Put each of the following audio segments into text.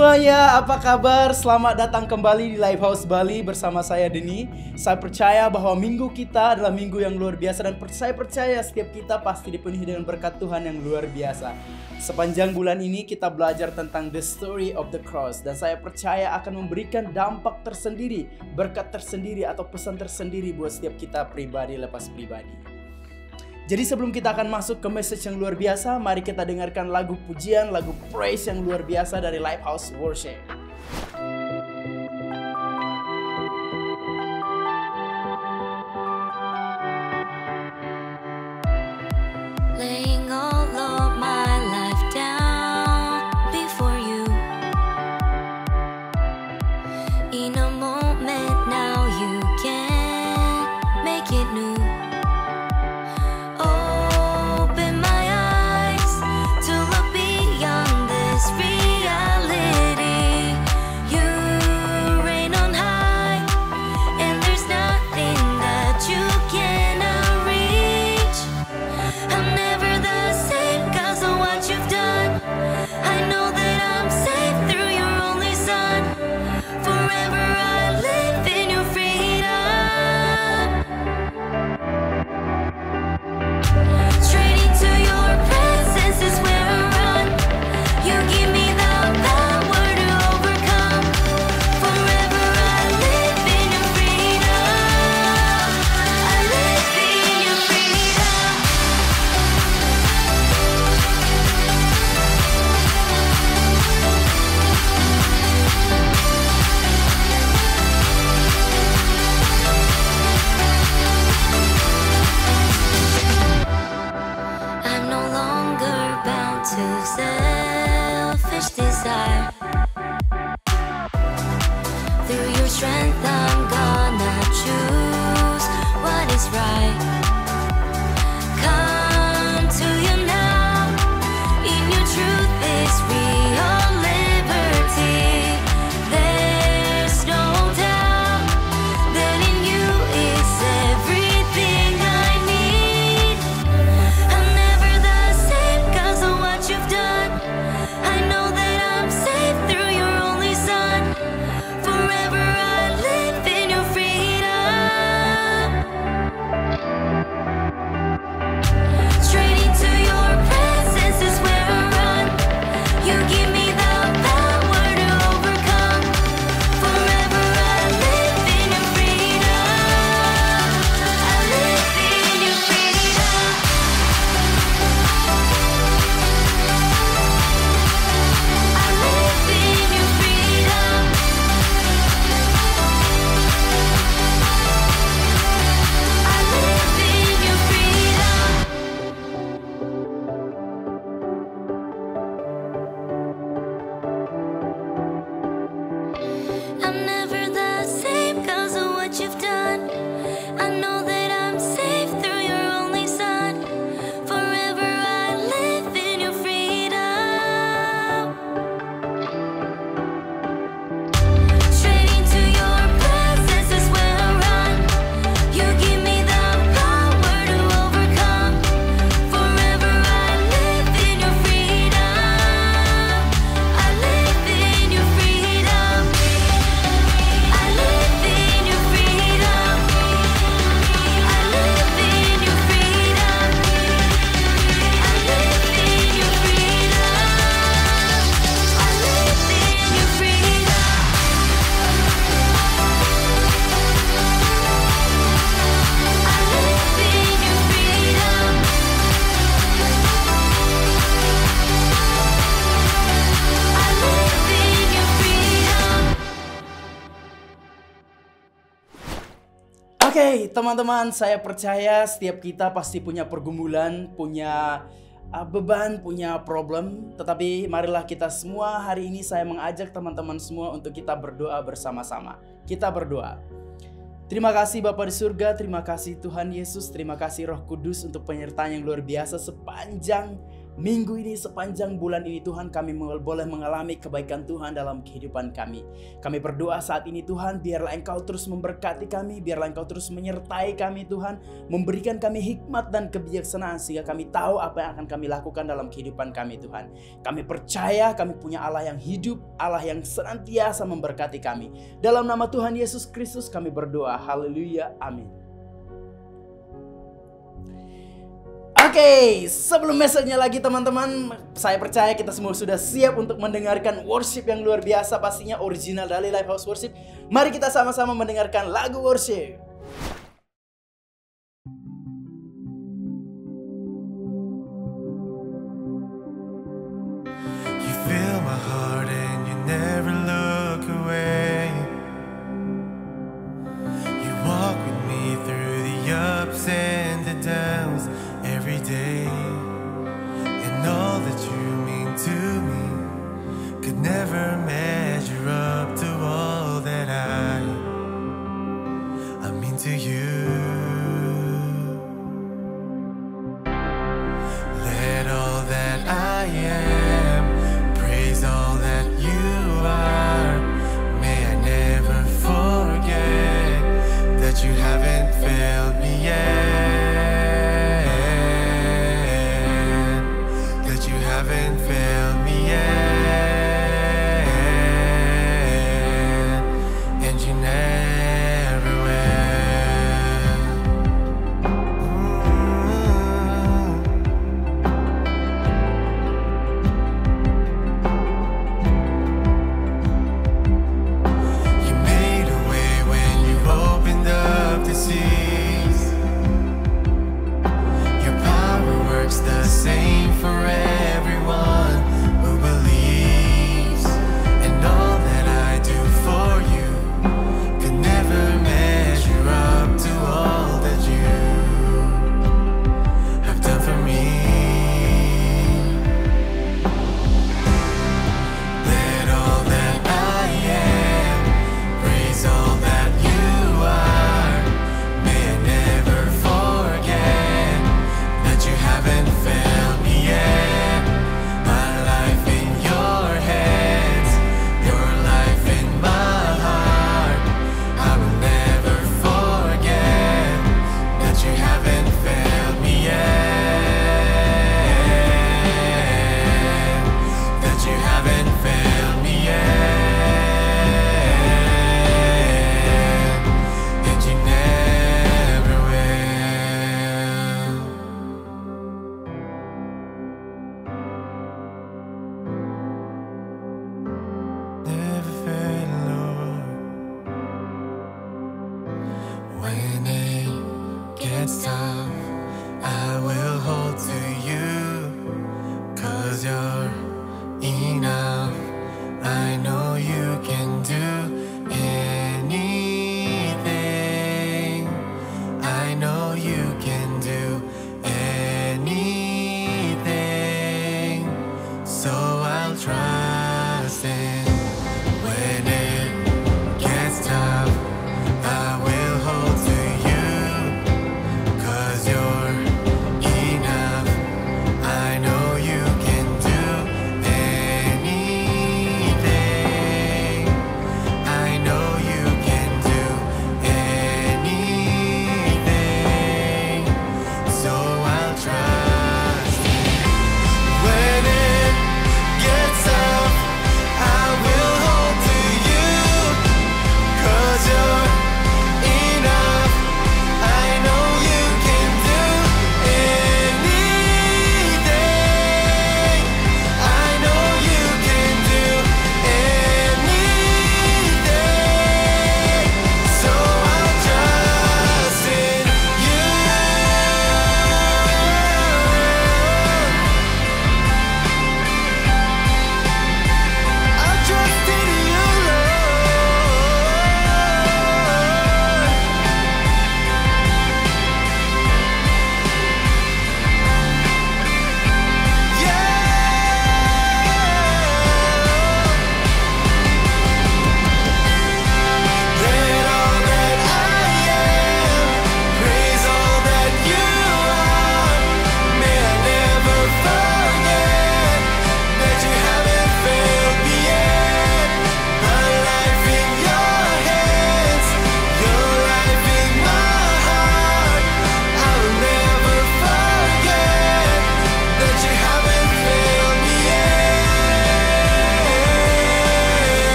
Semuanya, apa kabar? Selamat datang kembali di Live House Bali bersama saya Deni. Saya percaya bahwa minggu kita adalah minggu yang luar biasa dan saya percaya setiap kita pasti dipenuhi dengan berkat Tuhan yang luar biasa. Sepanjang bulan ini kita belajar tentang the story of the cross dan saya percaya akan memberikan dampak tersendiri, berkat tersendiri atau pesan tersendiri buat setiap kita pribadi lepas pribadi. Jadi sebelum kita akan masuk ke message yang luar biasa, mari kita dengarkan lagu pujian, lagu praise yang luar biasa dari Lifehouse Worship. Teman-teman, saya percaya setiap kita pasti punya pergumulan, punya uh, beban, punya problem. Tetapi marilah kita semua hari ini saya mengajak teman-teman semua untuk kita berdoa bersama-sama. Kita berdoa. Terima kasih Bapak di surga, terima kasih Tuhan Yesus, terima kasih Roh Kudus untuk penyertaan yang luar biasa sepanjang Minggu ini sepanjang bulan ini Tuhan kami boleh mengalami kebaikan Tuhan dalam kehidupan kami. Kami berdoa saat ini Tuhan biarlah Engkau terus memberkati kami, biarlah Engkau terus menyertai kami Tuhan, memberikan kami hikmat dan kebijaksanaan sehingga kami tahu apa yang akan kami lakukan dalam kehidupan kami Tuhan. Kami percaya kami punya Allah yang hidup, Allah yang senantiasa memberkati kami. Dalam nama Tuhan Yesus Kristus kami berdoa. Haleluya. Amin. Oke, sebelum message-nya lagi teman-teman, saya percaya kita semua sudah siap untuk mendengarkan worship yang luar biasa pastinya original dari Live House Worship. Mari kita sama-sama mendengarkan lagu worship.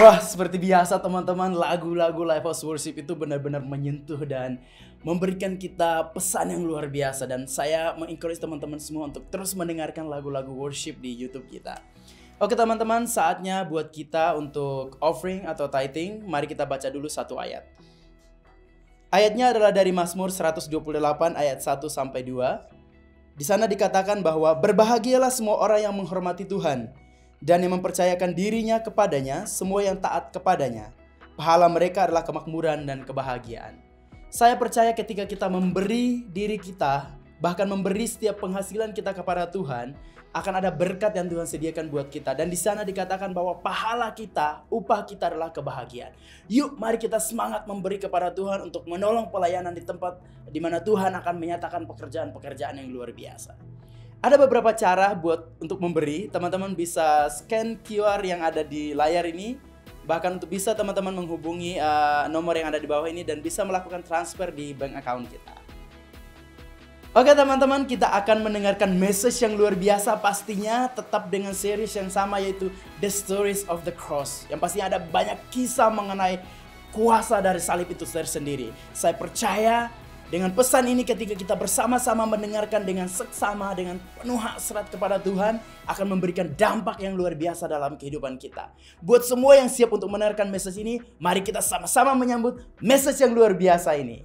Wah, seperti biasa teman-teman, lagu-lagu Live House Worship itu benar-benar menyentuh dan memberikan kita pesan yang luar biasa dan saya mengencourage teman-teman semua untuk terus mendengarkan lagu-lagu worship di YouTube kita. Oke teman-teman, saatnya buat kita untuk offering atau tithing. Mari kita baca dulu satu ayat. Ayatnya adalah dari Mazmur 128 ayat 1 sampai 2. Di sana dikatakan bahwa berbahagialah semua orang yang menghormati Tuhan dan yang mempercayakan dirinya kepadanya, semua yang taat kepadanya. Pahala mereka adalah kemakmuran dan kebahagiaan. Saya percaya ketika kita memberi diri kita, bahkan memberi setiap penghasilan kita kepada Tuhan, akan ada berkat yang Tuhan sediakan buat kita dan di sana dikatakan bahwa pahala kita, upah kita adalah kebahagiaan. Yuk, mari kita semangat memberi kepada Tuhan untuk menolong pelayanan di tempat di mana Tuhan akan menyatakan pekerjaan-pekerjaan yang luar biasa. Ada beberapa cara buat untuk memberi. Teman-teman bisa scan QR yang ada di layar ini. Bahkan untuk bisa teman-teman menghubungi uh, nomor yang ada di bawah ini dan bisa melakukan transfer di bank account kita. Oke teman-teman, kita akan mendengarkan message yang luar biasa pastinya tetap dengan series yang sama yaitu The Stories of the Cross. Yang pastinya ada banyak kisah mengenai kuasa dari salib itu tersendiri. Saya percaya dengan pesan ini ketika kita bersama-sama mendengarkan dengan seksama, dengan penuh hasrat kepada Tuhan, akan memberikan dampak yang luar biasa dalam kehidupan kita. Buat semua yang siap untuk mendengarkan message ini, mari kita sama-sama menyambut message yang luar biasa ini.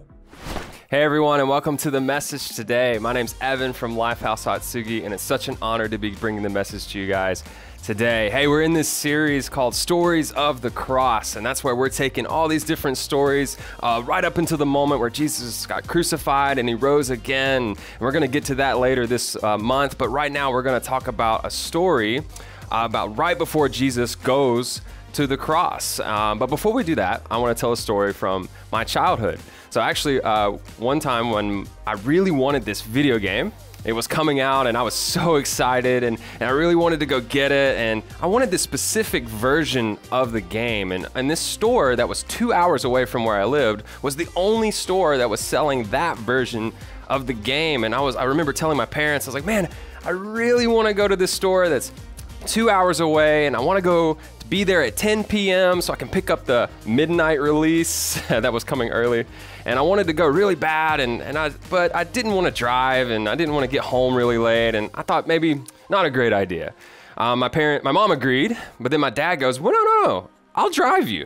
Hey everyone, and welcome to the message today. My name's Evan from Lifehouse Atsugi, and it's such an honor to be bringing the message to you guys today. Hey, we're in this series called Stories of the Cross, and that's where we're taking all these different stories uh, right up into the moment where Jesus got crucified and he rose again. And we're going to get to that later this uh, month, but right now we're going to talk about a story uh, about right before Jesus goes to the cross. Um, but before we do that, I want to tell a story from my childhood. So, actually, uh, one time when I really wanted this video game, it was coming out and I was so excited and, and I really wanted to go get it. And I wanted this specific version of the game. And, and this store that was two hours away from where I lived was the only store that was selling that version of the game. And I was I remember telling my parents, I was like, man, I really want to go to this store that's two hours away and I want to go to be there at 10 p.m. so I can pick up the midnight release that was coming early. And I wanted to go really bad, and, and I but I didn't want to drive, and I didn't want to get home really late, and I thought maybe not a great idea. Um, my parent, my mom agreed, but then my dad goes, "Well, no, no, no, I'll drive you."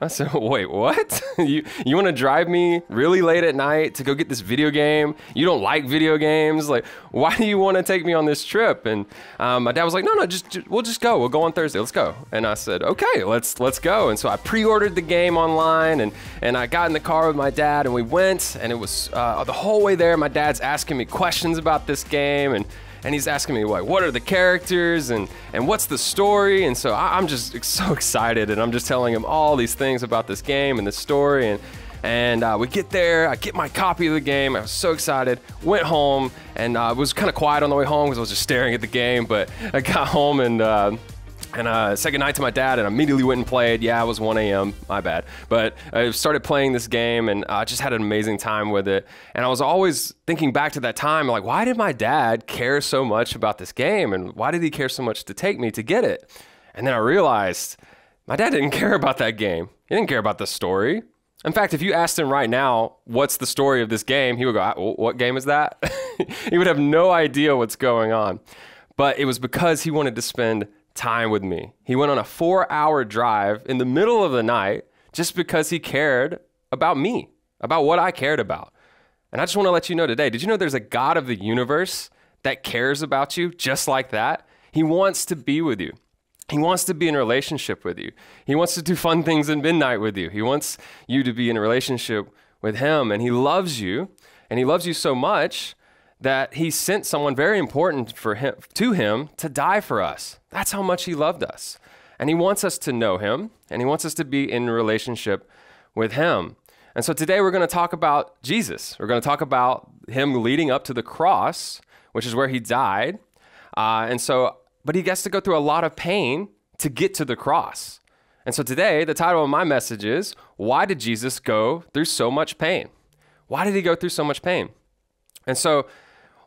I said, wait, what? you you want to drive me really late at night to go get this video game? You don't like video games? Like, why do you want to take me on this trip? And um, my dad was like, no, no, just, just, we'll just go. We'll go on Thursday. Let's go. And I said, okay, let's let's go. And so I pre-ordered the game online, and and I got in the car with my dad, and we went. And it was uh, the whole way there. My dad's asking me questions about this game, and and he's asking me like what are the characters and and what's the story? And so I, am just so excited and i'm just telling him all these things about this game and the story. And and uh, we get there i get my copy of the game i was so excited went home and uh, was kind of quiet on the way home because i was just staring at the game but i got home and uh, and uh, said goodnight to my dad and immediately went and played. Yeah, it was 1 a.m. My bad. But I started playing this game and I just had an amazing time with it. And I was always thinking back to that time, like, why did my dad care so much about this game? And why did he care so much to take me to get it? And then I realized my dad didn't care about that game. He didn't care about the story. In fact, if you asked him right now, what's the story of this game, he would go, What game is that? he would have no idea what's going on. But it was because he wanted to spend time with me. He went on a four hour drive in the middle of the night just because he cared about me, about what I cared about. And I just want to let you know today did you know there's a God of the universe that cares about you just like that? He wants to be with you. He wants to be in relationship with you. He wants to do fun things in midnight with you. He wants you to be in a relationship with him and he loves you. And he loves you so much that he sent someone very important for him to him to die for us. That's how much he loved us. And he wants us to know him and he wants us to be in relationship with him. And so today we're going to talk about Jesus. We're going to talk about him leading up to the cross, which is where he died. Uh, and so, but he gets to go through a lot of pain to get to the cross. And so today, the title of my message is Why Did Jesus Go Through So Much Pain? Why did he go through so much pain? And so,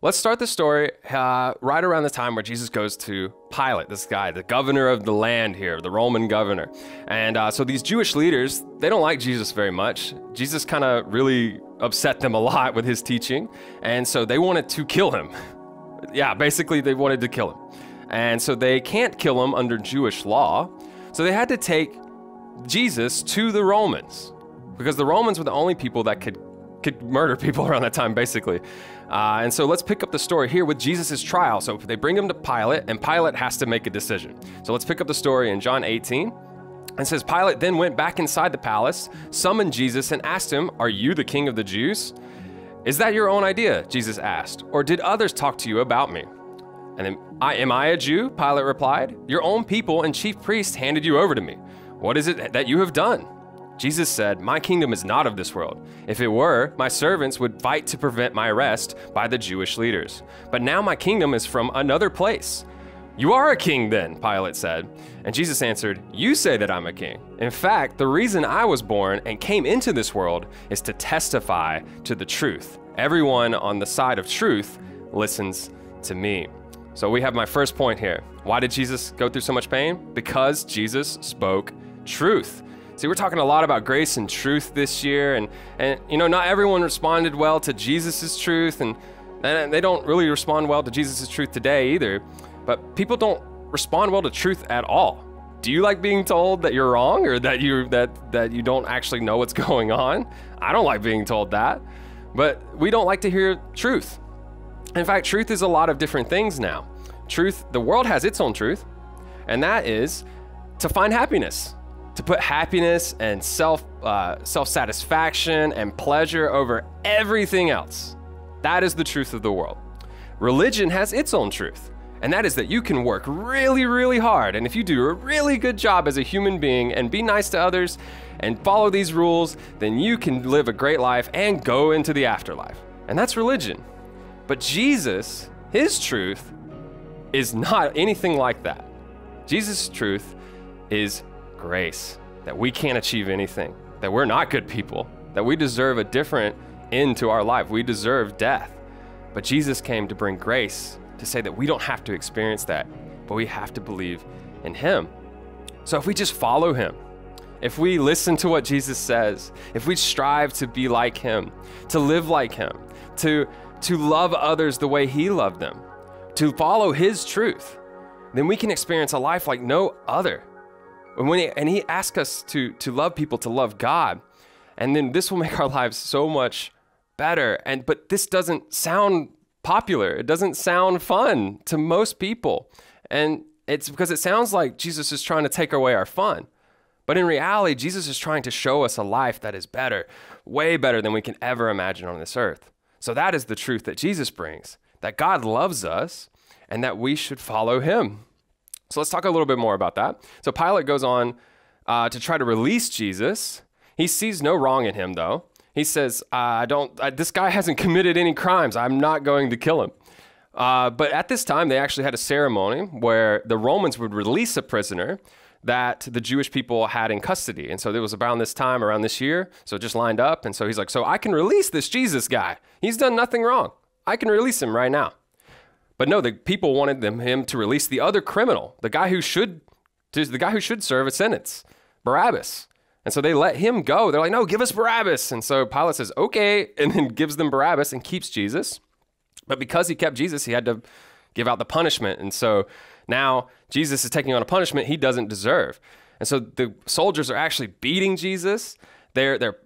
Let's start the story uh, right around the time where Jesus goes to Pilate, this guy, the governor of the land here, the Roman governor. And uh, so these Jewish leaders, they don't like Jesus very much. Jesus kind of really upset them a lot with his teaching. And so they wanted to kill him. Yeah, basically, they wanted to kill him. And so they can't kill him under Jewish law. So they had to take Jesus to the Romans because the Romans were the only people that could could murder people around that time, basically. Uh, and so let's pick up the story here with Jesus' trial. So they bring him to Pilate, and Pilate has to make a decision. So let's pick up the story in John 18. And says Pilate then went back inside the palace, summoned Jesus, and asked him, Are you the king of the Jews? Is that your own idea? Jesus asked. Or did others talk to you about me? And then, I, Am I a Jew? Pilate replied. Your own people and chief priests handed you over to me. What is it that you have done? Jesus said, My kingdom is not of this world. If it were, my servants would fight to prevent my arrest by the Jewish leaders. But now my kingdom is from another place. You are a king, then, Pilate said. And Jesus answered, You say that I'm a king. In fact, the reason I was born and came into this world is to testify to the truth. Everyone on the side of truth listens to me. So we have my first point here. Why did Jesus go through so much pain? Because Jesus spoke truth. See, we're talking a lot about grace and truth this year, and, and you know, not everyone responded well to Jesus' truth, and, and they don't really respond well to Jesus' truth today either. But people don't respond well to truth at all. Do you like being told that you're wrong or that you that that you don't actually know what's going on? I don't like being told that. But we don't like to hear truth. In fact, truth is a lot of different things now. Truth, the world has its own truth, and that is to find happiness to put happiness and self uh, self satisfaction and pleasure over everything else. That is the truth of the world. Religion has its own truth, and that is that you can work really, really hard, and if you do a really good job as a human being and be nice to others and follow these rules, then you can live a great life and go into the afterlife. And that's religion. But Jesus, his truth, is not anything like that. Jesus' truth is grace, that we can't achieve anything, that we're not good people, that we deserve a different end to our life. We deserve death. But Jesus came to bring grace, to say that we don't have to experience that, but we have to believe in Him. So if we just follow Him, if we listen to what Jesus says, if we strive to be like Him, to live like Him, to, to love others the way He loved them, to follow His truth, then we can experience a life like no other. And when he, and he asks us to to love people, to love God, and then this will make our lives so much better. And but this doesn't sound popular. It doesn't sound fun to most people, and it's because it sounds like Jesus is trying to take away our fun. But in reality, Jesus is trying to show us a life that is better, way better than we can ever imagine on this earth. So that is the truth that Jesus brings that God loves us and that we should follow him. So let's talk a little bit more about that. So Pilate goes on uh, to try to release Jesus. He sees no wrong in him, though. He says, "I don't. this guy hasn't committed any crimes. I'm not going to kill him." Uh, but at this time, they actually had a ceremony where the Romans would release a prisoner that the Jewish people had in custody. And so it was around this time, around this year. So it just lined up. And so he's like, So I can release this Jesus guy. He's done nothing wrong. I can release him right now. But no, the people wanted them him to release the other criminal, the guy who should the guy who should serve a sentence, Barabbas. And so they let him go. They're like, no, give us Barabbas. And so Pilate says, okay, and then gives them Barabbas and keeps Jesus. But because he kept Jesus, he had to give out the punishment. And so now Jesus is taking on a punishment he doesn't deserve. And so the soldiers are actually beating Jesus. They're, they're,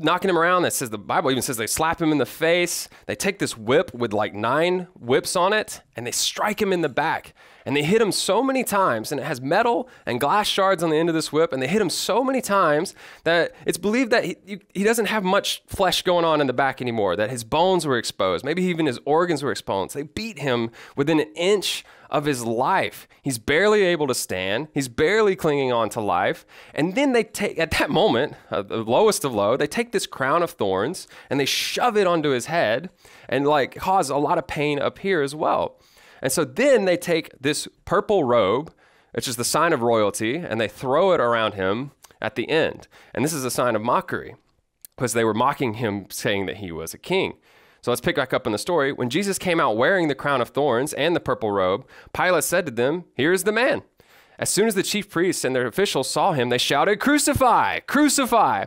knocking him around. That says the Bible even says they slap him in the face. They take this whip with like nine whips on it and they strike him in the back. And they hit him so many times, and it has metal and glass shards on the end of this whip. And they hit him so many times that it's believed that he, he doesn't have much flesh going on in the back anymore, that his bones were exposed. Maybe even his organs were exposed. They beat him within an inch of his life. He's barely able to stand. He's barely clinging on to life. And then they take, at that moment, uh, the lowest of low, they take this crown of thorns and they shove it onto his head and like cause a lot of pain up here as well. And so then they take this purple robe, which is the sign of royalty, and they throw it around him at the end. And this is a sign of mockery because they were mocking him, saying that he was a king. So let's pick back up in the story. When Jesus came out wearing the crown of thorns and the purple robe, Pilate said to them, Here is the man. As soon as the chief priests and their officials saw him, they shouted, Crucify! Crucify!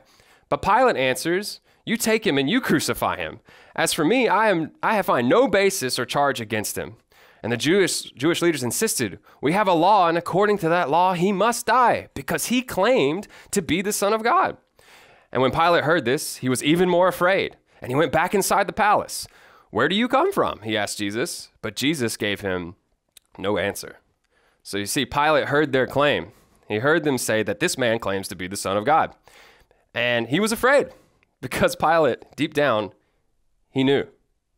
But Pilate answers, You take him and you crucify him. As for me, I am I have find no basis or charge against him. And the Jewish Jewish leaders insisted, We have a law, and according to that law, he must die, because he claimed to be the Son of God. And when Pilate heard this, he was even more afraid, and he went back inside the palace. Where do you come from? he asked Jesus. But Jesus gave him no answer. So you see, Pilate heard their claim. He heard them say that this man claims to be the Son of God. And he was afraid because Pilate, deep down, he knew.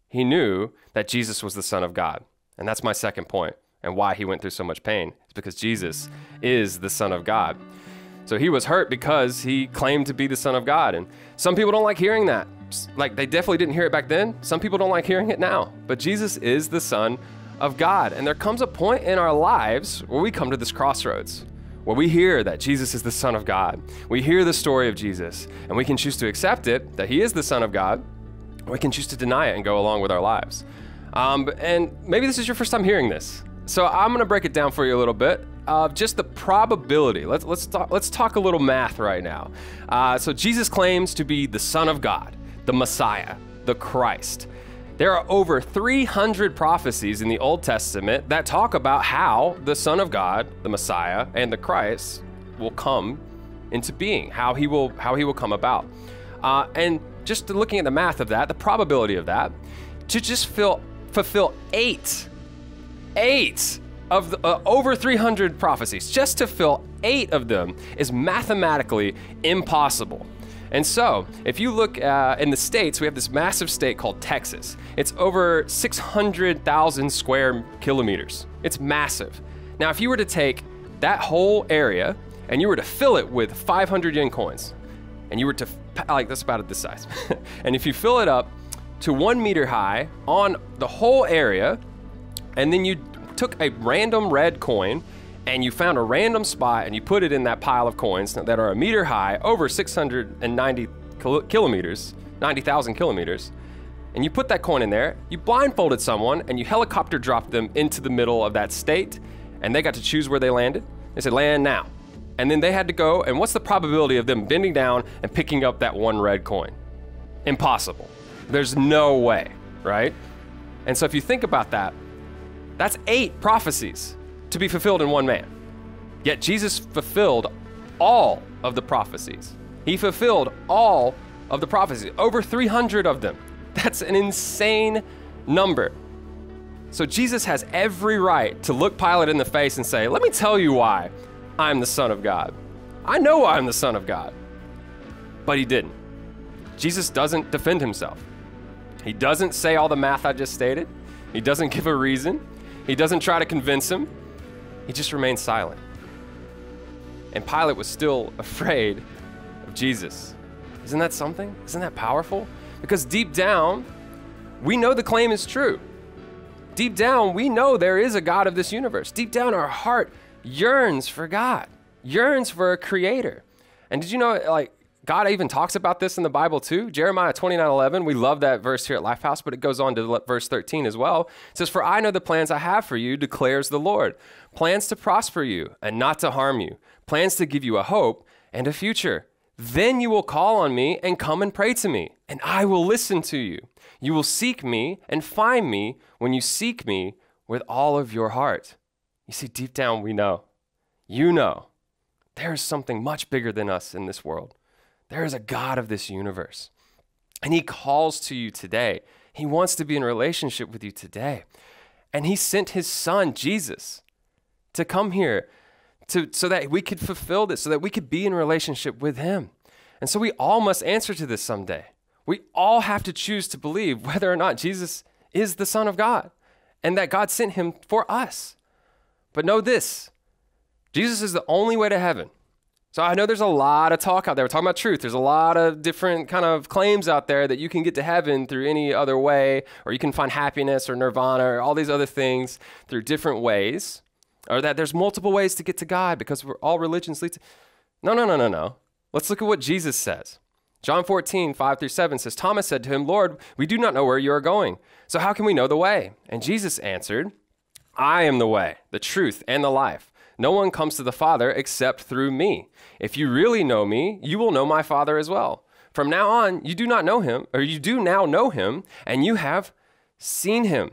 He knew that Jesus was the Son of God. And that's my second point and why he went through so much pain. It's because Jesus is the Son of God. So he was hurt because he claimed to be the Son of God. And some people don't like hearing that. Like they definitely didn't hear it back then. Some people don't like hearing it now. But Jesus is the Son of God. And there comes a point in our lives where we come to this crossroads, where we hear that Jesus is the Son of God. We hear the story of Jesus, and we can choose to accept it, that He is the Son of God, or we can choose to deny it and go along with our lives. Um, and maybe this is your first time hearing this. So I'm going to break it down for you a little bit of just the probability. Let's let's talk, let's talk a little math right now. Uh, so Jesus claims to be the Son of God, the Messiah, the Christ. There are over 300 prophecies in the Old Testament that talk about how the Son of God, the Messiah, and the Christ will come into being, how he will how he will come about. Uh, and just looking at the math of that, the probability of that, to just fill, fulfill eight, eight of the, uh, over 300 prophecies, just to fill eight of them is mathematically impossible. And so, if you look uh, in the states, we have this massive state called Texas. It's over 600,000 square kilometers. It's massive. Now, if you were to take that whole area and you were to fill it with 500 yen coins, and you were to, like, that's about this size, and if you fill it up to one meter high on the whole area, and then you took a random red coin and you found a random spot and you put it in that pile of coins that are a meter high, over 690 kilometers, 90,000 kilometers, and you put that coin in there, you blindfolded someone and you helicopter dropped them into the middle of that state, and they got to choose where they landed. They said, land now. And then they had to go, and what's the probability of them bending down and picking up that one red coin? Impossible. There's no way, right? And so if you think about that, that's eight prophecies to be fulfilled in one man. Yet Jesus fulfilled all of the prophecies. He fulfilled all of the prophecies, over 300 of them. That's an insane number. So Jesus has every right to look Pilate in the face and say, Let me tell you why I'm the Son of God. I know I'm the Son of God. But he didn't. Jesus doesn't defend himself. He doesn't say all the math I just stated. He doesn't give a reason. He doesn't try to convince him, he just remained silent. And Pilate was still afraid of Jesus. Isn't that something? Isn't that powerful? Because deep down, we know the claim is true. Deep down, we know there is a God of this universe. Deep down, our heart yearns for God, yearns for a creator. And did you know, like, God even talks about this in the Bible too. Jeremiah 29 11. We love that verse here at Lifehouse, but it goes on to verse 13 as well. It says, For I know the plans I have for you, declares the Lord plans to prosper you and not to harm you, plans to give you a hope and a future. Then you will call on me and come and pray to me, and I will listen to you. You will seek me and find me when you seek me with all of your heart. You see, deep down, we know, you know, there is something much bigger than us in this world. There is a God of this universe. And He calls to you today. He wants to be in relationship with you today. And He sent His Son, Jesus, to come here to, so that we could fulfill this, so that we could be in relationship with Him. And so we all must answer to this someday. We all have to choose to believe whether or not Jesus is the Son of God and that God sent Him for us. But know this Jesus is the only way to heaven. So I know there's a lot of talk out there. We're talking about truth. There's a lot of different kind of claims out there that you can get to heaven through any other way, or you can find happiness or nirvana or all these other things through different ways, or that there's multiple ways to get to God because we're all religions lead to. No, no, no, no, no. Let's look at what Jesus says. John 14, 5 through 7 says, Thomas said to him, Lord, we do not know where you are going. So how can we know the way? And Jesus answered, I am the way, the truth, and the life. No one comes to the Father except through me. If you really know me, you will know my Father as well. From now on, you do not know him, or you do now know him, and you have seen him.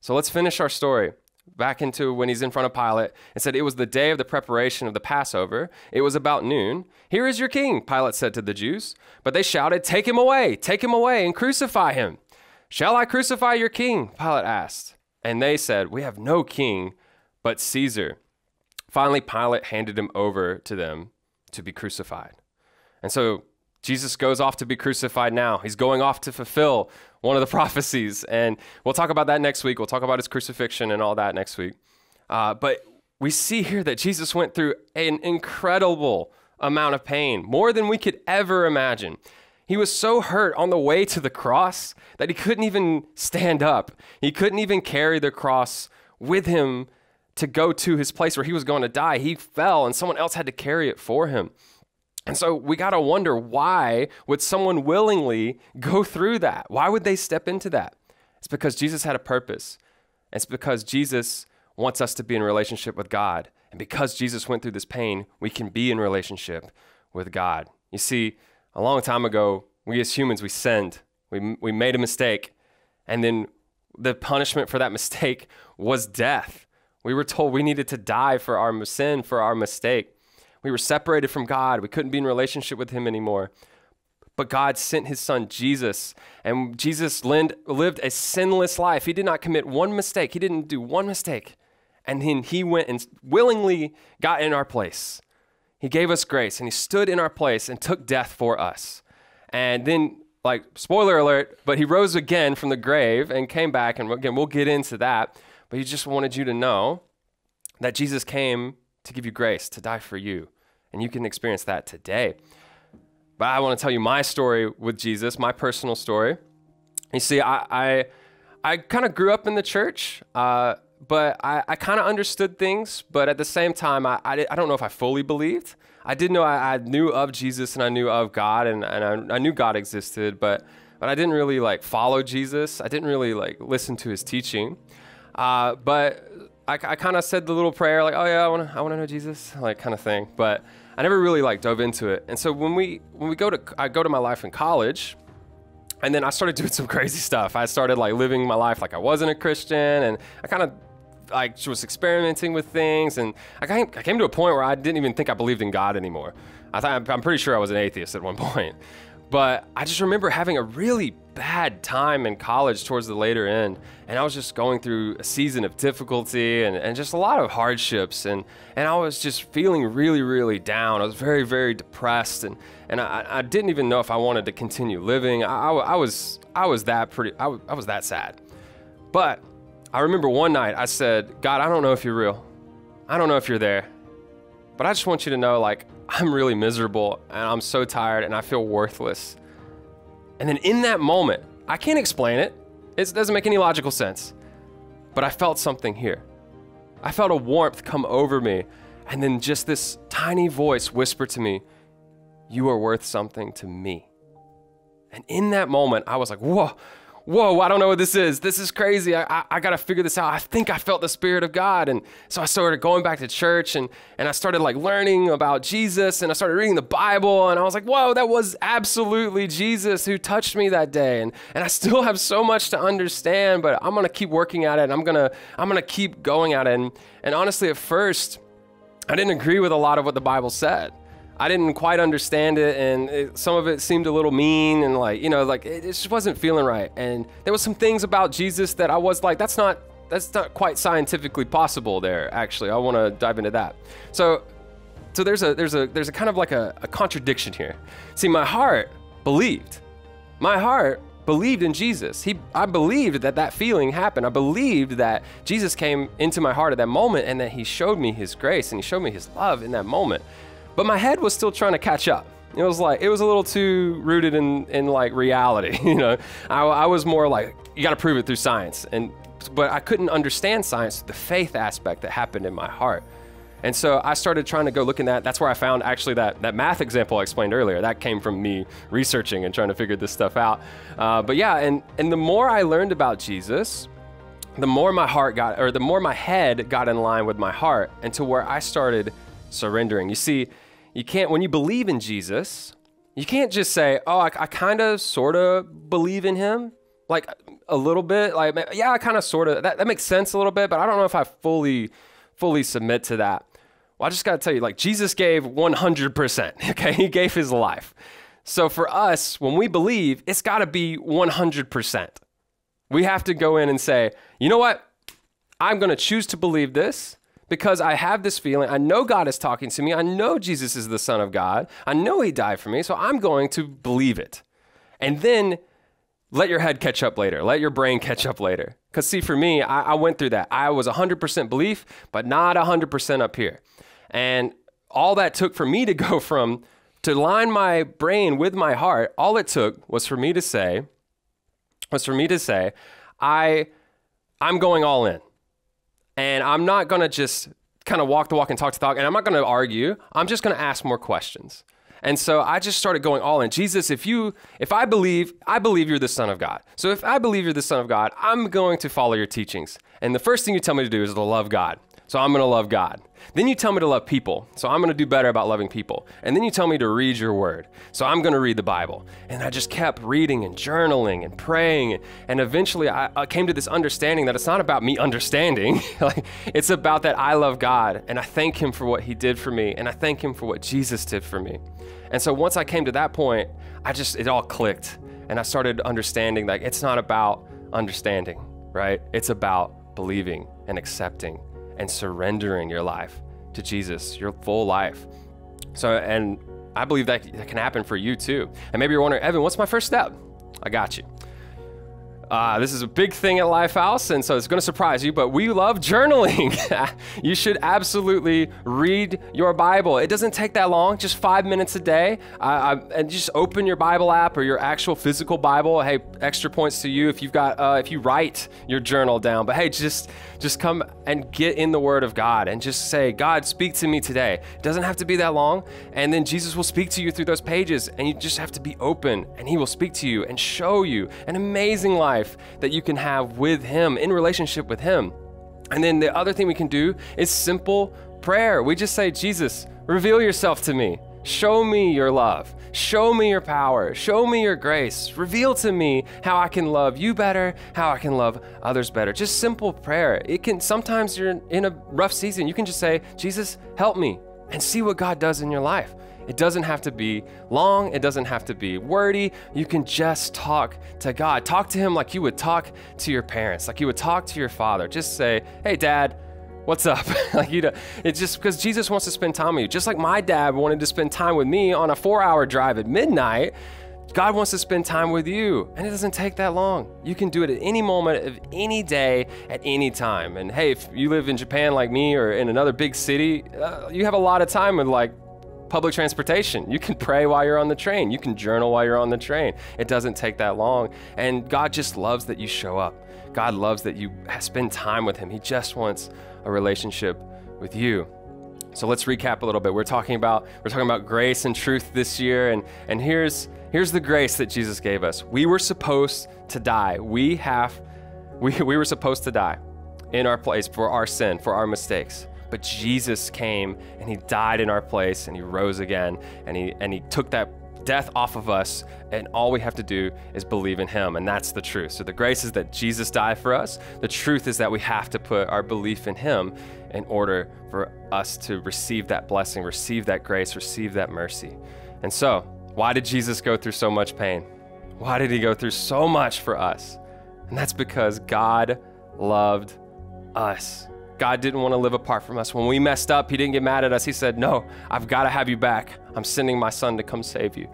So let's finish our story back into when he's in front of Pilate and said, It was the day of the preparation of the Passover. It was about noon. Here is your king, Pilate said to the Jews. But they shouted, Take him away, take him away, and crucify him. Shall I crucify your king? Pilate asked. And they said, We have no king but Caesar. Finally, Pilate handed him over to them to be crucified. And so Jesus goes off to be crucified now. He's going off to fulfill one of the prophecies. And we'll talk about that next week. We'll talk about his crucifixion and all that next week. Uh, but we see here that Jesus went through an incredible amount of pain, more than we could ever imagine. He was so hurt on the way to the cross that he couldn't even stand up. He couldn't even carry the cross with him to go to his place where he was going to die. He fell and someone else had to carry it for him. And so we got to wonder why would someone willingly go through that? Why would they step into that? It's because Jesus had a purpose. It's because Jesus wants us to be in relationship with God. And because Jesus went through this pain, we can be in relationship with God. You see, a long time ago, we as humans, we sinned. We, we made a mistake. And then the punishment for that mistake was death. We were told we needed to die for our sin, for our mistake. We were separated from God. We couldn't be in relationship with Him anymore. But God sent His Son, Jesus, and Jesus lived a sinless life. He did not commit one mistake, He didn't do one mistake. And then He went and willingly got in our place. He gave us grace and He stood in our place and took death for us. And then, like, spoiler alert, but He rose again from the grave and came back. And again, we'll get into that. But He just wanted you to know that Jesus came to give you grace, to die for you. And you can experience that today. But I want to tell you my story with Jesus, my personal story. You see, I I, I kind of grew up in the church, uh, but I, I kind of understood things. But at the same time, I, I, I, don't know if I fully believed. I did know I, I knew of Jesus and I knew of God and, and I, I knew God existed, but but I didn't really like follow Jesus. I didn't really like listen to his teaching. Uh, but I, I kind of said the little prayer, like, oh yeah, I want to I want to know Jesus, like kind of thing. But I never really like dove into it. And so when we when we go to I go to my life in college, and then I started doing some crazy stuff. I started like living my life like I wasn't a Christian, and I kind of like was experimenting with things, and I came, I came to a point where I didn't even think I believed in God anymore. I thought I'm pretty sure I was an atheist at one point. But I just remember having a really bad time in college towards the later end. And I was just going through a season of difficulty and, and just a lot of hardships. And, and I was just feeling really, really down. I was very, very depressed. And, and I, I didn't even know if I wanted to continue living. I, I, I was, I was that pretty, I, I was that sad. But I remember one night I said, God, I don't know if you're real. I don't know if you're there. But I just want you to know, like, I'm really miserable and I'm so tired and I feel worthless. And then in that moment, I can't explain it, it doesn't make any logical sense, but I felt something here. I felt a warmth come over me, and then just this tiny voice whisper to me, You are worth something to me. And in that moment, I was like, Whoa, whoa, I don't know what this is. This is crazy. I, I, I got to figure this out. I think I felt the Spirit of God. And so I started going back to church and, and I started like learning about Jesus and I started reading the Bible. And I was like, whoa, that was absolutely Jesus who touched me that day. And, and I still have so much to understand, but I'm going to keep working at it. And I'm going to, I'm going to keep going at it. And, and honestly, at first, I didn't agree with a lot of what the Bible said. I didn't quite understand it, and it, some of it seemed a little mean, and like you know, like it, it just wasn't feeling right. And there was some things about Jesus that I was like, that's not that's not quite scientifically possible. There, actually, I want to dive into that. So, so there's a there's a there's a kind of like a, a contradiction here. See, my heart believed, my heart believed in Jesus. He, I believed that that feeling happened. I believed that Jesus came into my heart at that moment and that he showed me his grace and he showed me his love in that moment. But my head was still trying to catch up. It was like it was a little too rooted in in like reality, you know. I, I was more like you got to prove it through science, and but I couldn't understand science, the faith aspect that happened in my heart. And so I started trying to go look in that. That's where I found actually that, that math example I explained earlier. That came from me researching and trying to figure this stuff out. Uh, but yeah, and, and the more I learned about Jesus, the more my heart got, or the more my head got in line with my heart, and to where I started surrendering. You see, you can't, when you believe in Jesus, you can't just say, oh, I, I kind of sort of believe in him. Like a little bit, like, yeah, I kind of sort of, that, that makes sense a little bit, but I don't know if I fully, fully submit to that. Well, I just got to tell you, like, Jesus gave 100%, okay? He gave his life. So for us, when we believe, it's got to be 100%. We have to go in and say, you know what? I'm going to choose to believe this because I have this feeling. I know God is talking to me. I know Jesus is the Son of God. I know He died for me. So I'm going to believe it. And then let your head catch up later. Let your brain catch up later. Because, see, for me, I, I, went through that. I was 100% belief, but not 100% up here. And all that took for me to go from to line my brain with my heart, all it took was for me to say, was for me to say, I I'm going all in. And I'm not going to just kind of walk the walk and talk the talk. And I'm not going to argue. I'm just going to ask more questions. And so I just started going all in. Jesus, if you, if I believe, I believe you're the Son of God. So if I believe you're the Son of God, I'm going to follow your teachings. And the first thing you tell me to do is to love God. So I'm going to love God. Then you tell me to love people. So I'm going to do better about loving people. And then you tell me to read your word. So I'm going to read the Bible. And I just kept reading and journaling and praying. And eventually I, I came to this understanding that it's not about me understanding. like it's about that I love God and I thank him for what he did for me and I thank him for what Jesus did for me. And so once I came to that point, I just it all clicked and I started understanding like it's not about understanding, right? It's about believing and accepting and surrendering your life to Jesus, your full life. So, and I believe that, that can happen for you too. And maybe you're wondering, Evan, what's my first step? I got you. Uh, this is a big thing at Lifehouse, and so it's going to surprise you, but we love journaling. you should absolutely read your Bible. It doesn't take that long, just five minutes a day. And just open your Bible app or your actual physical Bible. Hey, extra points to you if you've got uh, if you write your journal down. But hey, just just come and get in the Word of God and just say, God, speak to me today. It doesn't have to be that long, and then Jesus will speak to you through those pages, and you just have to be open, and He will speak to you and show you an amazing life life that you can have with Him, in relationship with Him. And then the other thing we can do is simple prayer. We just say, Jesus, reveal yourself to me. Show me your love. Show me your power. Show me your grace. Reveal to me how I can love you better, how I can love others better. Just simple prayer. It can sometimes you're in a rough season. You can just say, Jesus, help me, and see what God does in your life. It doesn't have to be long, it doesn't have to be wordy. You can just talk to God. Talk to Him like you would talk to your parents, like you would talk to your father. Just say, Hey, dad, what's up? like you know, it's just because Jesus wants to spend time with you. Just like my dad wanted to spend time with me on a four hour drive at midnight. God wants to spend time with you, and it doesn't take that long. You can do it at any moment of any day, at any time. And hey, if you live in Japan like me or in another big city, uh, you have a lot of time with like public transportation. You can pray while you're on the train. You can journal while you're on the train. It doesn't take that long. And God just loves that you show up. God loves that you spend time with Him. He just wants a relationship with you. So let's recap a little bit. We're talking about we're talking about grace and truth this year, and and here's here's the grace that Jesus gave us. We were supposed to die. We have we, we were supposed to die in our place for our sin, for our mistakes. But Jesus came and he died in our place and he rose again and he and he took that death off of us and all we have to do is believe in him and that's the truth. So the grace is that Jesus died for us. The truth is that we have to put our belief in him in order for us to receive that blessing, receive that grace, receive that mercy. And so, why did Jesus go through so much pain? Why did he go through so much for us? And that's because God loved us. God didn't want to live apart from us. When we messed up, He didn't get mad at us. He said, No, I've got to have you back. I'm sending my son to come save you.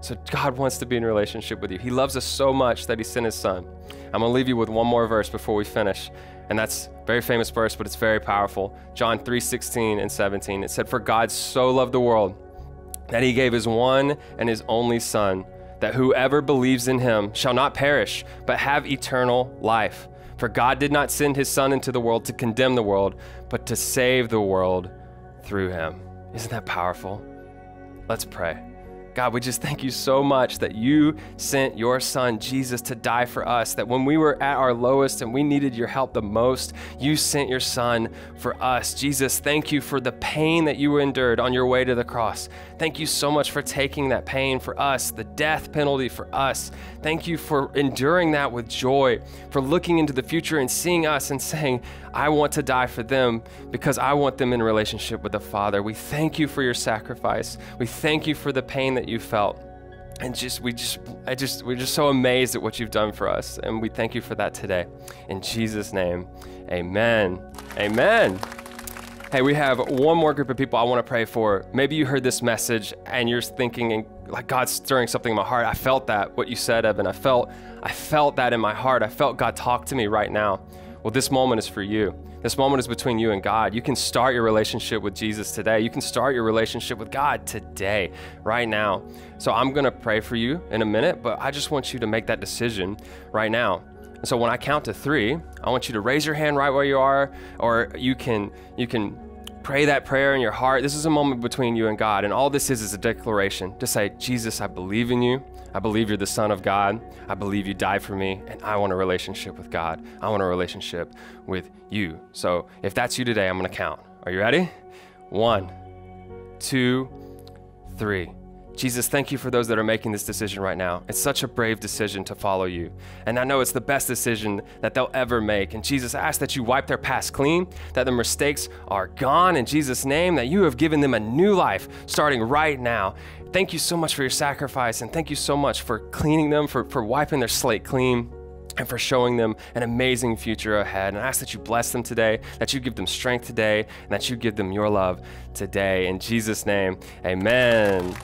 So God wants to be in relationship with you. He loves us so much that He sent His son. I'm going to leave you with one more verse before we finish. And that's very famous verse, but it's very powerful. John 3 16 and 17. It said, For God so loved the world that He gave His one and His only Son, that whoever believes in Him shall not perish, but have eternal life. For God did not send his Son into the world to condemn the world, but to save the world through him. Isn't that powerful? Let's pray. God, we just thank you so much that you sent your son Jesus to die for us. That when we were at our lowest and we needed your help the most, you sent your son for us. Jesus, thank you for the pain that you endured on your way to the cross. Thank you so much for taking that pain for us, the death penalty for us. Thank you for enduring that with joy, for looking into the future and seeing us and saying, I want to die for them because I want them in relationship with the Father. We thank you for your sacrifice. We thank you for the pain that you felt. And just we just I just we're just so amazed at what you've done for us. And we thank you for that today. In Jesus' name. Amen. Amen. Hey, we have one more group of people I want to pray for. Maybe you heard this message and you're thinking like God's stirring something in my heart. I felt that what you said, Evan. I felt I felt that in my heart. I felt God talk to me right now. Well, this moment is for you. This moment is between you and God. You can start your relationship with Jesus today. You can start your relationship with God today, right now. So I'm going to pray for you in a minute, but I just want you to make that decision right now. And so when I count to 3, I want you to raise your hand right where you are or you can you can pray that prayer in your heart. This is a moment between you and God, and all this is is a declaration to say, Jesus, I believe in you. I believe you're the Son of God. I believe you died for me, and I want a relationship with God. I want a relationship with you. So if that's you today, I'm going to count. Are you ready? One, two, three. Jesus, thank you for those that are making this decision right now. It's such a brave decision to follow you. And I know it's the best decision that they'll ever make. And Jesus, I ask that you wipe their past clean, that their mistakes are gone in Jesus' name, that you have given them a new life starting right now thank you so much for your sacrifice and thank you so much for cleaning them, for, for wiping their slate clean and for showing them an amazing future ahead. And I ask that you bless them today, that you give them strength today, and that you give them your love today. In Jesus' name, amen.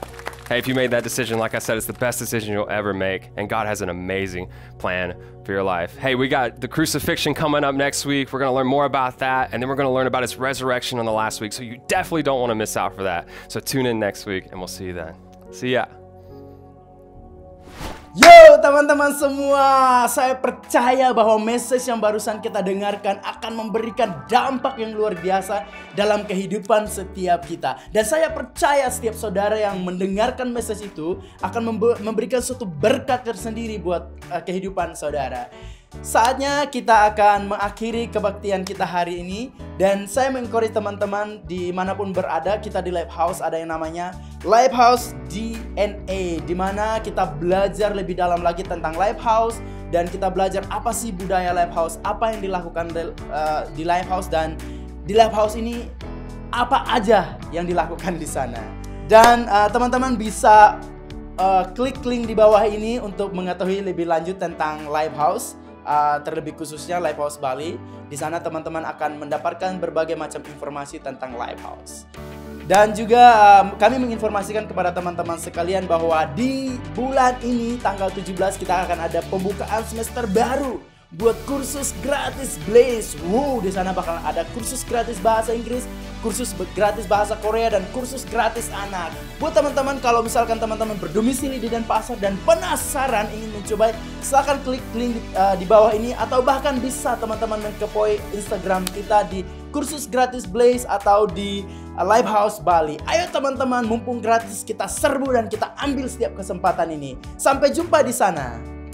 Hey, if you made that decision, like I said, it's the best decision you'll ever make, and God has an amazing plan for your life. Hey, we got the crucifixion coming up next week. We're going to learn more about that, and then we're going to learn about his resurrection on the last week. So you definitely don't want to miss out for that. So tune in next week, and we'll see you then. See ya. Yo teman-teman semua, saya percaya bahwa message yang barusan kita dengarkan akan memberikan dampak yang luar biasa dalam kehidupan setiap kita. Dan saya percaya setiap saudara yang mendengarkan message itu akan memberikan suatu berkat tersendiri buat uh, kehidupan saudara. Saatnya kita akan mengakhiri kebaktian kita hari ini dan saya mengencourage teman-teman di mana pun berada kita di Live House ada yang namanya Live House DNA di mana kita belajar lebih dalam lagi tentang Live House dan kita belajar apa sih budaya Live House, apa yang dilakukan uh, di Live House dan di Live House ini apa aja yang dilakukan di sana. Dan uh, teman-teman bisa uh, klik link di bawah ini untuk mengetahui lebih lanjut tentang Live House uh, terlebih khususnya Live House Bali. Di sana teman-teman akan mendapatkan berbagai macam informasi tentang Live House. Dan juga um, kami menginformasikan kepada teman-teman sekalian bahwa di bulan ini tanggal 17 kita akan ada pembukaan semester baru buat kursus gratis Blaze. Wow, di sana bakal ada kursus gratis bahasa Inggris, kursus gratis bahasa Korea dan kursus gratis anak. Buat teman-teman kalau misalkan teman-teman berdomisili di Denpasar dan penasaran ingin mencoba, silahkan klik link uh, di bawah ini atau bahkan bisa teman-teman mengkepoi Instagram kita di kursus gratis Blaze atau di uh, Live House Bali. Ayo teman-teman, mumpung gratis kita serbu dan kita ambil setiap kesempatan ini. Sampai jumpa di sana.